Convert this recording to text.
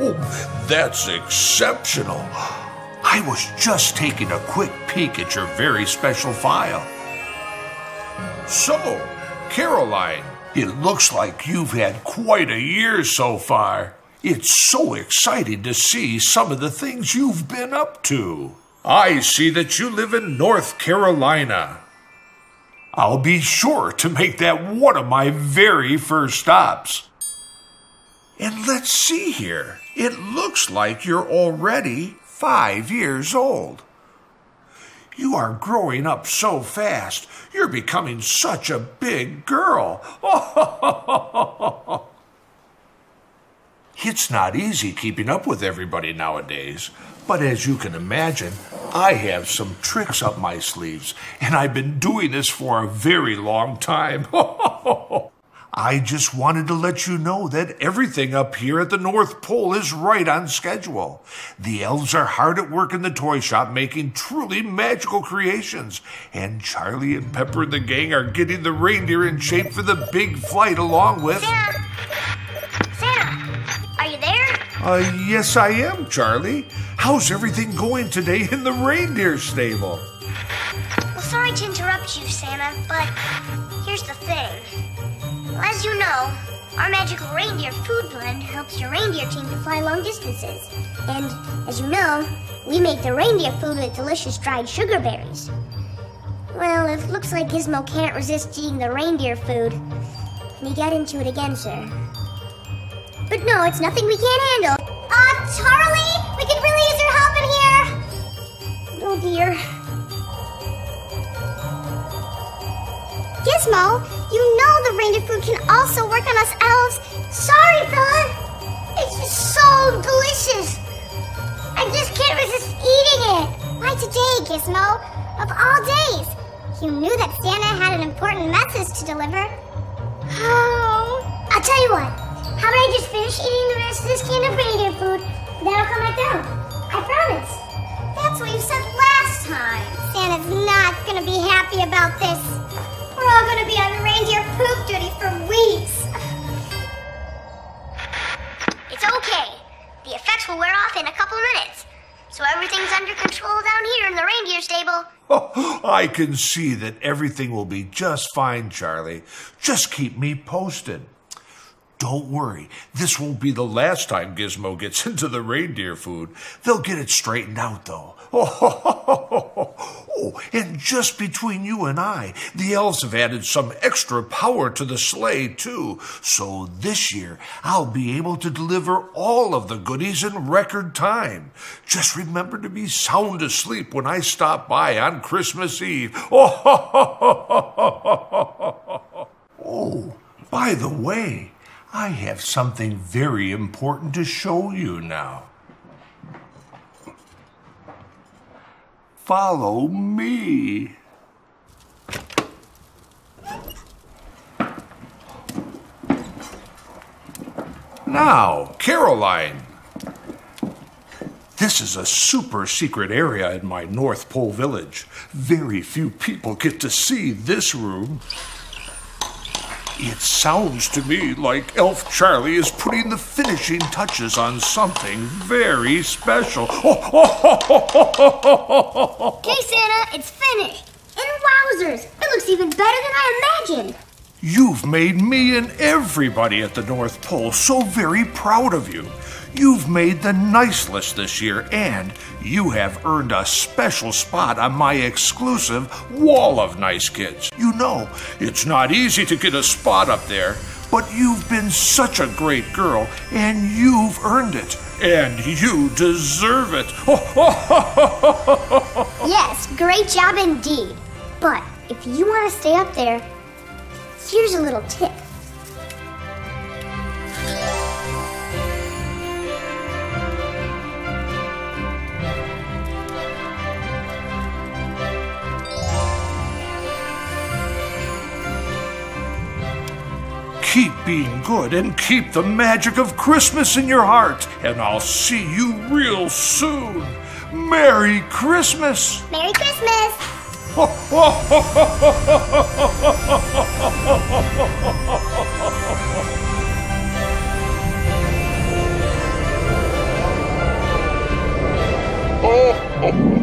Oh, that's exceptional. I was just taking a quick peek at your very special file. So, Caroline, it looks like you've had quite a year so far. It's so exciting to see some of the things you've been up to. I see that you live in North Carolina. I'll be sure to make that one of my very first stops. And let's see here. It looks like you're already five years old. You are growing up so fast. You're becoming such a big girl. it's not easy keeping up with everybody nowadays. But as you can imagine, I have some tricks up my sleeves, and I've been doing this for a very long time. I just wanted to let you know that everything up here at the North Pole is right on schedule. The elves are hard at work in the toy shop making truly magical creations, and Charlie and Pepper and the gang are getting the reindeer in shape for the big flight along with. Santa! Santa! Are you there? Uh, yes, I am, Charlie. How's everything going today in the reindeer stable? Well, sorry to interrupt you, Santa, but here's the thing. As you know, our magical reindeer food blend helps your reindeer team to fly long distances. And as you know, we make the reindeer food with delicious dried sugar berries. Well, it looks like Gizmo can't resist eating the reindeer food. And he got into it again, sir. But no, it's nothing we can't handle. Uh, Charlie, we could really use your help in here. Oh dear. Gizmo, you know the reindeer food can also work on us elves. Sorry, fella. It's just so delicious. I just can't resist eating it. Why today, Gizmo? Of all days. You knew that Santa had an important message to deliver. Oh. I'll tell you what. How about I just finish eating the rest of this can of reindeer food? Then I'll come back down. I promise. That's what you said last time. Santa's not gonna be happy about this. All gonna be on reindeer poop duty for weeks. It's okay. The effects will wear off in a couple minutes. So everything's under control down here in the reindeer stable. Oh, I can see that everything will be just fine, Charlie. Just keep me posted. Don't worry, this won't be the last time Gizmo gets into the reindeer food. They'll get it straightened out, though. Oh, Oh, and just between you and I, the elves have added some extra power to the sleigh, too. So this year, I'll be able to deliver all of the goodies in record time. Just remember to be sound asleep when I stop by on Christmas Eve. Oh, by the way, I have something very important to show you now. Follow me. Now, Caroline. This is a super secret area in my North Pole village. Very few people get to see this room. It sounds to me like Elf Charlie is putting the finishing touches on something very special. Okay, Santa, it's finished. And wowzers, it looks even better than I imagined. You've made me and everybody at the North Pole so very proud of you. You've made the nice list this year, and you have earned a special spot on my exclusive Wall of Nice Kids. You know, it's not easy to get a spot up there, but you've been such a great girl, and you've earned it, and you deserve it. yes, great job indeed. But if you want to stay up there, here's a little tip. Keep being good and keep the magic of Christmas in your heart, and I'll see you real soon. Merry Christmas! Merry Christmas! oh, oh.